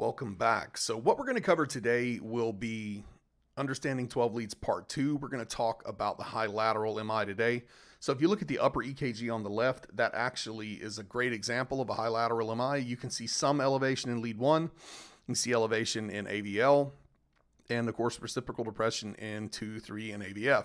welcome back. So, what we're going to cover today will be understanding 12 leads part two. We're going to talk about the high lateral MI today. So, if you look at the upper EKG on the left, that actually is a great example of a high lateral MI. You can see some elevation in lead one, you can see elevation in AVL, and of course, reciprocal depression in two, three, and AVF.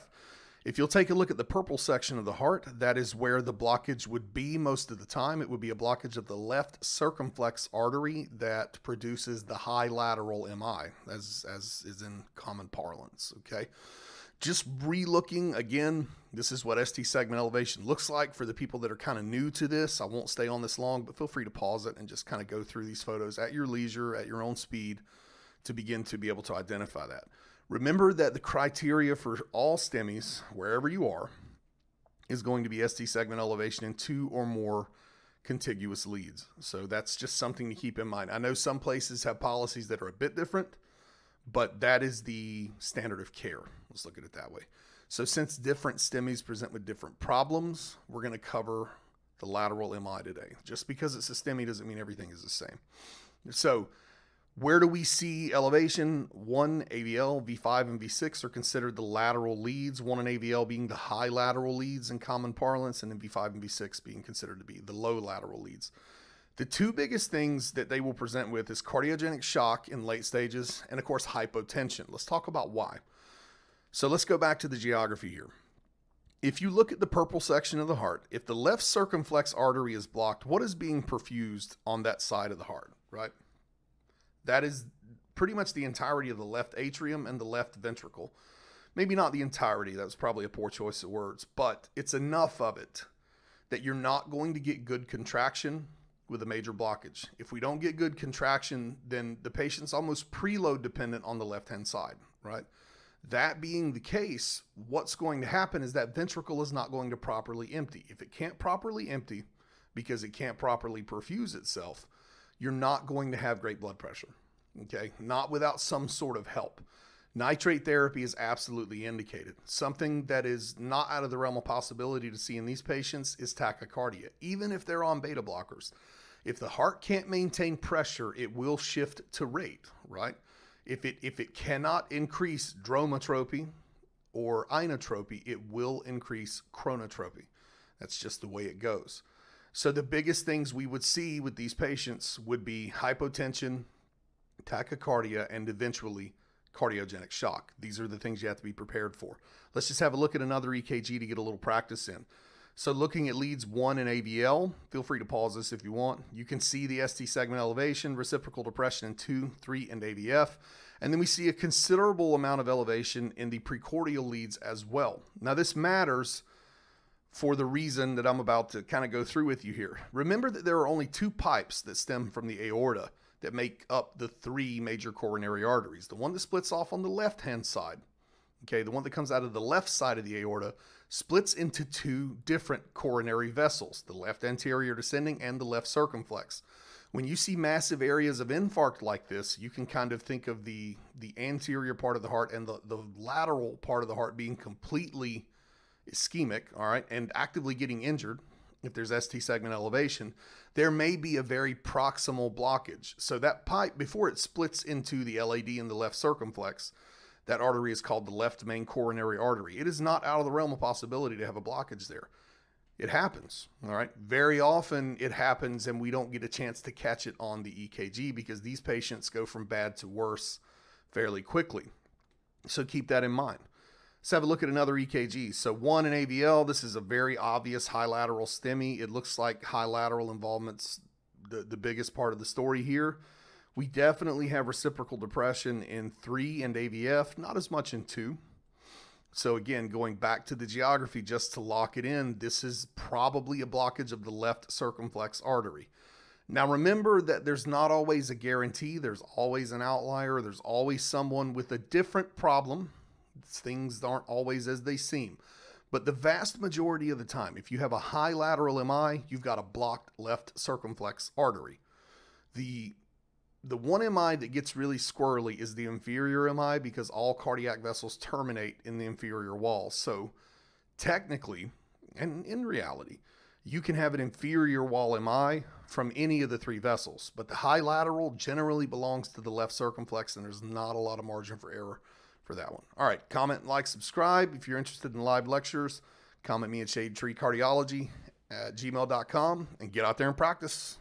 If you'll take a look at the purple section of the heart, that is where the blockage would be most of the time. It would be a blockage of the left circumflex artery that produces the high lateral MI, as, as is in common parlance. Okay. Just re looking again, this is what ST segment elevation looks like for the people that are kind of new to this. I won't stay on this long, but feel free to pause it and just kind of go through these photos at your leisure, at your own speed to begin to be able to identify that. Remember that the criteria for all STEMIs, wherever you are, is going to be ST segment elevation in two or more contiguous leads. So that's just something to keep in mind. I know some places have policies that are a bit different, but that is the standard of care. Let's look at it that way. So since different STEMIs present with different problems, we're going to cover the lateral MI today. Just because it's a STEMI doesn't mean everything is the same. So where do we see elevation? One AVL, V5, and V6 are considered the lateral leads, one in AVL being the high lateral leads in common parlance, and then V5 and V6 being considered to be the low lateral leads. The two biggest things that they will present with is cardiogenic shock in late stages, and of course, hypotension. Let's talk about why. So let's go back to the geography here. If you look at the purple section of the heart, if the left circumflex artery is blocked, what is being perfused on that side of the heart, right? That is pretty much the entirety of the left atrium and the left ventricle. Maybe not the entirety, that was probably a poor choice of words, but it's enough of it that you're not going to get good contraction with a major blockage. If we don't get good contraction, then the patient's almost preload dependent on the left hand side, right? That being the case, what's going to happen is that ventricle is not going to properly empty. If it can't properly empty because it can't properly perfuse itself, you're not going to have great blood pressure. Okay. Not without some sort of help. Nitrate therapy is absolutely indicated. Something that is not out of the realm of possibility to see in these patients is tachycardia, even if they're on beta blockers. If the heart can't maintain pressure, it will shift to rate, right? If it if it cannot increase dromotropy or inotropy, it will increase chronotropy. That's just the way it goes. So the biggest things we would see with these patients would be hypotension, tachycardia, and eventually cardiogenic shock. These are the things you have to be prepared for. Let's just have a look at another EKG to get a little practice in. So looking at leads 1 and AVL, feel free to pause this if you want. You can see the ST segment elevation, reciprocal depression in 2, 3, and AVF. And then we see a considerable amount of elevation in the precordial leads as well. Now this matters for the reason that I'm about to kind of go through with you here. Remember that there are only two pipes that stem from the aorta that make up the three major coronary arteries. The one that splits off on the left hand side, okay, the one that comes out of the left side of the aorta splits into two different coronary vessels the left anterior descending and the left circumflex. When you see massive areas of infarct like this, you can kind of think of the, the anterior part of the heart and the, the lateral part of the heart being completely ischemic, all right, and actively getting injured, if there's ST segment elevation, there may be a very proximal blockage. So that pipe, before it splits into the LAD and the left circumflex, that artery is called the left main coronary artery. It is not out of the realm of possibility to have a blockage there. It happens, all right? Very often it happens and we don't get a chance to catch it on the EKG because these patients go from bad to worse fairly quickly. So keep that in mind. Let's have a look at another EKG. So one in AVL, this is a very obvious high lateral STEMI. It looks like high lateral involvement's the, the biggest part of the story here. We definitely have reciprocal depression in three and AVF, not as much in two. So again, going back to the geography just to lock it in, this is probably a blockage of the left circumflex artery. Now remember that there's not always a guarantee, there's always an outlier, there's always someone with a different problem things aren't always as they seem. But the vast majority of the time, if you have a high lateral MI, you've got a blocked left circumflex artery. The the one MI that gets really squirrely is the inferior MI because all cardiac vessels terminate in the inferior wall. So technically, and in reality, you can have an inferior wall MI from any of the three vessels, but the high lateral generally belongs to the left circumflex, and there's not a lot of margin for error for that one. All right, comment, like, subscribe. If you're interested in live lectures, comment me at Shade Tree Cardiology at gmail.com and get out there and practice.